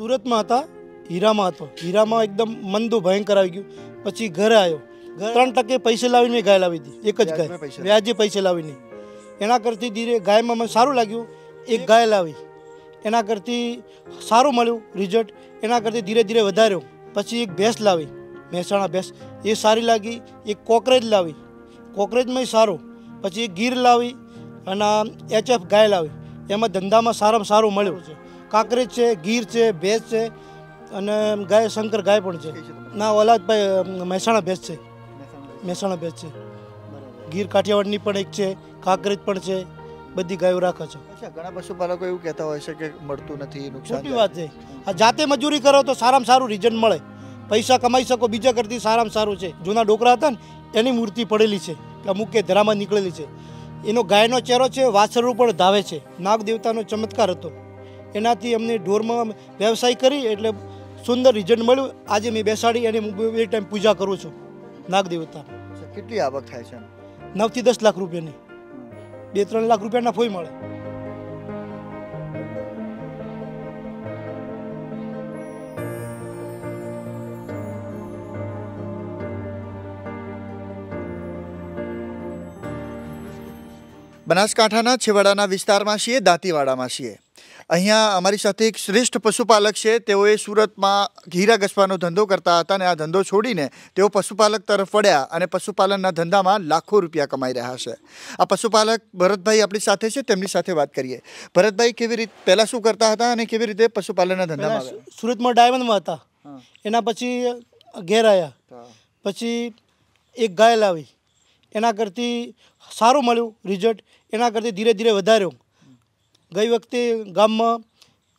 સુરતમાં હતા હીરામાં હતો. હીરામાં એકદમ મંદુ ભયંકર આવી ગયું. પછી ઘરે આવ્યો. ત્રણ ટકે પૈસે લાવીને મેં ગાય લાવી હતી એક જ ગાય? વ્યાજે પૈસે લાવીને. એના કરતી ધીરે ગાયમાં મને સારું લાગ્યું. એક ગાય લાવી. એના કરતી સારું મળ્યું રિઝલ્ટ એના કરતી ધીરે ધીરે વધાર્યો. પછી એક ભેંસ લાવી. મહેસાણા ભેંસ. એ સારી લાગી. એક કોકરેજ લાવી. કોકરેજમાં સારું. પછી એક ગીર લાવી અને એચએફ ગાય લાવી. એમાં ધંધામાં સારામાં સારું મળ્યું. છે કાંકરેજ છે ગીર છે ભેંસ છે અને ગાય શંકર ગાય પણ છે. ના ઓલાદભાઈ મહેસાણા ભેંસ છે. મહેસાણા ભેંસ છે. ગીર કાઠિયાવાડની પણ એક છે કાંકરેજ પણ છે બધી ગાયો રાખે છે. ઘણા પશુપાલકો એવું કહેતા હોય છે કે મળતું નથી નુકસાન વાત છે. આ જાતે મજૂરી કરો તો સારામાં સારું રિઝલ્ટ મળે. પૈસા કમાઈ શકો બીજા કરતી સારામાં સારું છે. જૂના ડોકરા હતા ને એની મૂર્તિ પડેલી છે અમુક કે ધરામાં નીકળેલી છે. એનો ગાયનો ચહેરો છે વાછરડું પણ ધાવે છે. નાગ દેવતાનો ચમત્કાર હતો. એનાથી અમને ઢોરમાં વ્યવસાય કરી એટલે સુંદર રિઝલ્ટ મળ્યું. આજે મેં બેસાડી અને હું બે ટાઈમ પૂજા કરું છું. નાગ દેવતા કેટલી આવક થાય છે નવથી દસ લાખ રૂપિયાની. બે ત્રણ લાખ રૂપિયાના ફોઈ મળે. બનાસકાંઠાના છેવાડાના વિસ્તારમાં છીએ દાંતીવાડામાં છીએ. અહીંયા અમારી સાથે એક શ્રેષ્ઠ પશુપાલક છે. તેઓએ સુરતમાં ઘીરા ગસવાનો ધંધો કરતા હતા અને આ ધંધો છોડીને તેઓ પશુપાલક તરફ વળ્યા અને પશુપાલનના ધંધામાં લાખો રૂપિયા કમાઈ રહ્યા છે. આ પશુપાલક ભરતભાઈ આપણી સાથે છે. તેમની સાથે વાત કરીએ. ભરતભાઈ કેવી રીતે પહેલાં શું કરતા હતા અને કેવી રીતે પશુપાલનના ધંધામાં સુરતમાં ડાયમંડમાં હતા. એના પછી ઘેર આવ્યા પછી એક ગાય લાવી. એના કરતી સારું મળ્યું રિઝલ્ટ એના કરતી ધીરે ધીરે વધાર્યો. ગઈ વખતે ગામમાં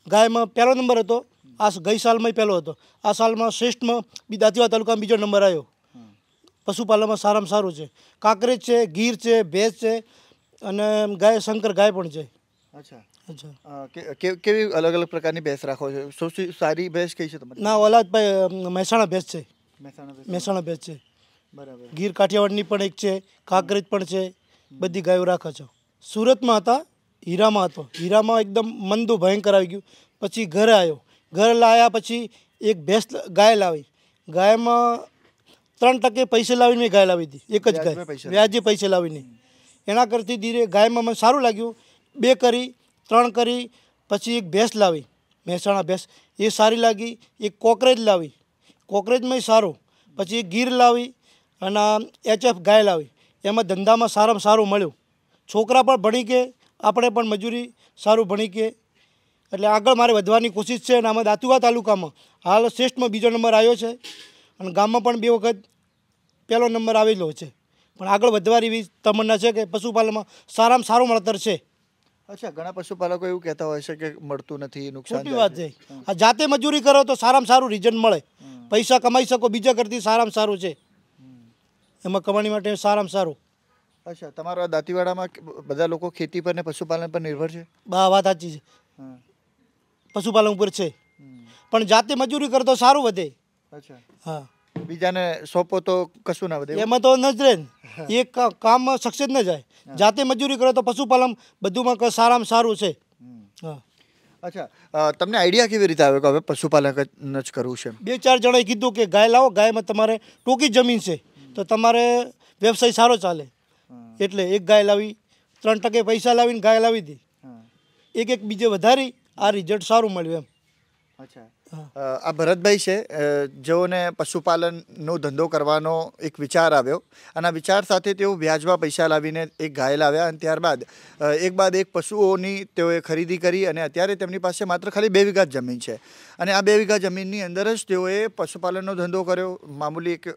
ગાયમાં પહેલો નંબર હતો. આ ગઈ સાલમાં પહેલો હતો. આ સાલમાં શ્રેષ્ઠમાં બી દાંતીવા તાલુકામાં બીજો નંબર આવ્યો. પશુપાલનમાં સારામાં સારું છે. કાંકરેજ છે ગીર છે ભેંસ છે અને ગાય શંકર ગાય પણ છે. અચ્છા. અચ્છા. કેવી અલગ અલગ પ્રકારની ભેંસ રાખો છો? સૌથી સારી ભેંસ કઈ છે તમારી? ના ઓલાદભાઈ મહેસાણા ભેંસ છે? મહેસાણા ભેંસ. છે. બરાબર. ગીર કાઠિયાવાડની પણ એક છે કાંકરેજ પણ છે. બધી ગાયો રાખે છે. સુરતમાં હતા હીરામાં હતો. હીરામાં એકદમ મંદુ ભયંકર આવી ગયું. પછી ઘરે આવ્યો. ઘરે લાવ્યા પછી એક ભેંસ ગાય લાવી. ગાયમાં ત્રણ ટકે પૈસે લાવીને ગાય લાવી હતી. એક જ ગાય. વ્યાજે પૈસે લાવીને. એના કરતી ધીરે ગાયમાં મને સારું લાગ્યું. બે કરી ત્રણ કરી પછી એક ભેંસ લાવી. મહેસાણા ભેંસ. એ સારી લાગી. એક કોકરેજ લાવી. કોકરેજમાંય સારું. પછી એક ગીર લાવી અને એચએફ ગાય લાવી. એમાં ધંધામાં સારામાં સારું મળ્યું. છોકરા પણ ભણી કે આપણે પણ મજૂરી સારું ભણી કે. એટલે આગળ મારે વધવાની કોશિશ છે અને આમાં દાતુવા તાલુકામાં હાલ શ્રેષ્ઠમાં બીજો નંબર આવ્યો છે. અને ગામમાં પણ બે વખત પહેલો નંબર આવેલો છે. પણ આગળ વધવાની એવી તમન્ના છે કે પશુપાલનમાં સારામાં સારું મળતર છે. અચ્છા ઘણા પશુપાલકો એવું કહેતા હોય છે કે મળતું નથી નુકસાન ખોટી વાત છે. આ જાતે મજૂરી કરો તો સારામાં સારું રિઝલ્ટ મળે. પૈસા કમાઈ શકો બીજા કરતી સારામાં સારું છે. એમાં કમાણી માટે સારામાં સારું. અચ્છા તમારા દાંતીવાડામાં બધા લોકો ખેતી પર ને પશુપાલન પર નિર્ભર છે? બા વાત સાચી છે. પશુપાલન ઉપર છે. પણ જાતે મજૂરી કરતો તો સારું વધે. અચ્છા. હા. બીજાને સોંપો તો કશું ના વધે એમાં તો ન જ રહે એ કામ સક્સેસ ન જાય. જાતે મજૂરી કરે તો પશુપાલન બધુંમાં સારામાં સારું છે. હા. અચ્છા તમને આઈડિયા કેવી રીતે આવ્યો કે હવે પશુપાલન જ કરવું છે બે ચાર જણાએ કીધું કે ગાય લાવો ગાયમાં તમારે ટૂંકી જમીન છે. તો તમારે વ્યવસાય સારો ચાલે. એટલે એક ગાય લાવી ત્રણ ટકે પૈસા લાવીને ગાય લાવી હતી એક એક બીજે વધારી આ રિઝલ્ટ સારું મળ્યું એમ. અચ્છા. આ ભરતભાઈ છે. જેઓને પશુપાલનનો ધંધો કરવાનો એક વિચાર આવ્યો. અને વિચાર સાથે તેઓ વ્યાજમાં પૈસા લાવીને એક ગાય લાવ્યા અને ત્યારબાદ એક બાદ એક પશુઓની તેઓએ ખરીદી કરી અને અત્યારે તેમની પાસે માત્ર ખાલી બે વીઘા જમીન છે. અને આ બે વીઘા જમીનની અંદર જ તેઓએ પશુપાલનનો ધંધો કર્યો, મામૂલી એક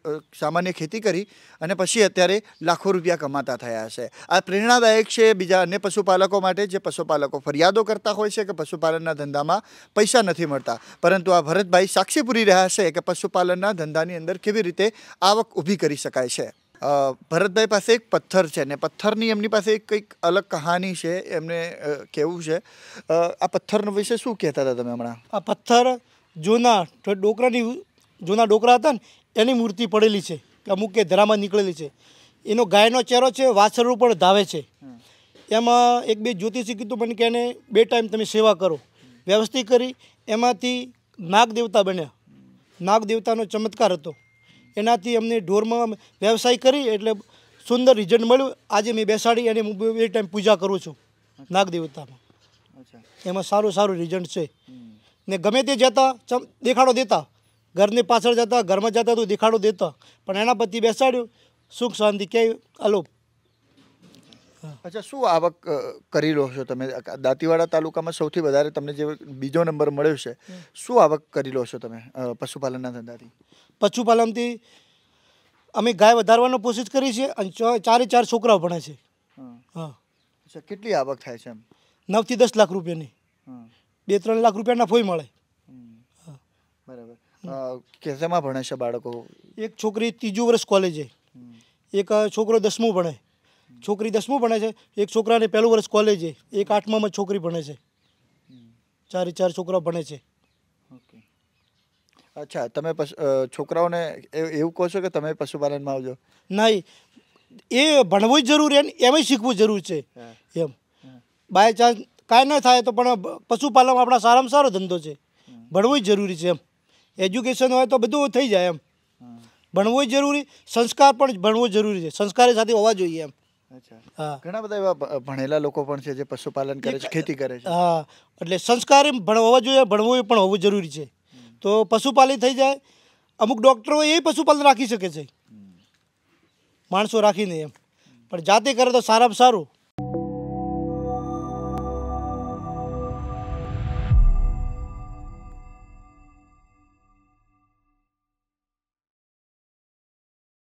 સામાન્ય ખેતી કરી અને પછી અત્યારે લાખો રૂપિયા કમાતા થયા છે. આ પ્રેરણાદાયક છે બીજા અન્ય પશુપાલકો માટે જે પશુપાલકો ફરિયાદો કરતા હોય છે કે પશુપાલનના ધંધામાં પૈસા નથી મળતા. પરંતુ આ ભરતભાઈ સાક્ષી પૂરી રહ્યા છે કે પશુપાલનના ધંધાની અંદર કેવી રીતે આવક ઊભી કરી શકાય છે. ભરતભાઈ પાસે એક પથ્થર છે ને પથ્થરની એમની પાસે એક કંઈક અલગ કહાની છે, એમને કેવું છે. આ પથ્થરનો વિશે શું કહેતા હતા તમે હમણાં? આ પથ્થર જૂના ડોકરાની જૂના ડોકરા હતા ને, એની મૂર્તિ પડેલી છે, કે અમુક કે ધરામાં નીકળેલી છે. એનો ગાયનો ચહેરો છે વાછર પણ ધાવે છે. એમાં એક બે જ્યોતિષી કીધું મને કે એને બે ટાઈમ તમે સેવા કરો. વ્યવસ્થિત કરી, એમાંથી નાગ દેવતા બન્યા. નાગ દેવતાનો ચમત્કાર હતો. એનાથી અમને ઢોરમાં વ્યવસાય કરી એટલે સુંદર રિઝલ્ટ મળ્યું. આજે મેં બેસાડી અને હું બે ટાઈમ પૂજા કરું છું નાગ દેવતામાં એમાં સારું સારું રિઝલ્ટ છે. ને ગમે તે જતા ચમ દેખાડો દેતા. ઘરની પાછળ જતા ઘરમાં જતા તો દેખાડો દેતા. પણ એના પછી બેસાડ્યું સુખ શાંતિ ક્યાંય અલોપ અચ્છા શું આવક કરી લો છો તમે? દાંતીવાડા તાલુકામાં સૌથી વધારે તમને જે બીજો નંબર મળ્યો છે શું આવક કરી લો છો તમે પશુપાલનના ધંધાથી? પશુપાલનથી અમે ગાય વધારવાનો કોશિશ કરી છે અને ચારે ચાર છોકરાઓ ભણે છે. હા. અચ્છા કેટલી આવક થાય છે એમ? નવથી દસ લાખ રૂપિયાની. બે ત્રણ લાખ રૂપિયાના ફોઈ મળે. બરાબર. કેસામાં ભણે છે બાળકો? એક છોકરી ત્રીજું વર્ષ કોલેજે એક છોકરો દસમું ભણે. છોકરી દસમું ભણે છે. એક છોકરાને પહેલું વર્ષ કોલેજે એક આઠમામાં છોકરી ભણે છે. ચારે ચાર છોકરાઓ ભણે છે. અચ્છા તમે પશુ છોકરાઓને એવું કહો છો કે તમે પશુપાલનમાં આવજો? નહીં. એ ભણવું જ જરૂરી અને એમાંય શીખવું જરૂર છે. એમ. બાય ચાન્સ કાંઈ ન થાય તો પણ પશુપાલન આપણા સારામાં સારો ધંધો છે. ભણવું જ જરૂરી છે એમ. એજ્યુકેશન હોય તો બધું થઈ જાય એમ. ભણવું જ જરૂરી. સંસ્કાર પણ ભણવો જરૂરી છે. સંસ્કાર સાથે હોવા જોઈએ એમ. ઘણા બધા એવા ભણેલા લોકો પણ છે જે પશુપાલન કરે છે ખેતી કરે છે. હા એટલે સંસ્કાર હોવા જોઈએ ભણવું પણ હોવું જરૂરી છે. તો પશુપાલન થઈ જાય અમુક ડૉક્ટરો એ પશુપાલન રાખી શકે છે. માણસો રાખીને એમ. પણ જાતે કરે તો સારામાં સારું.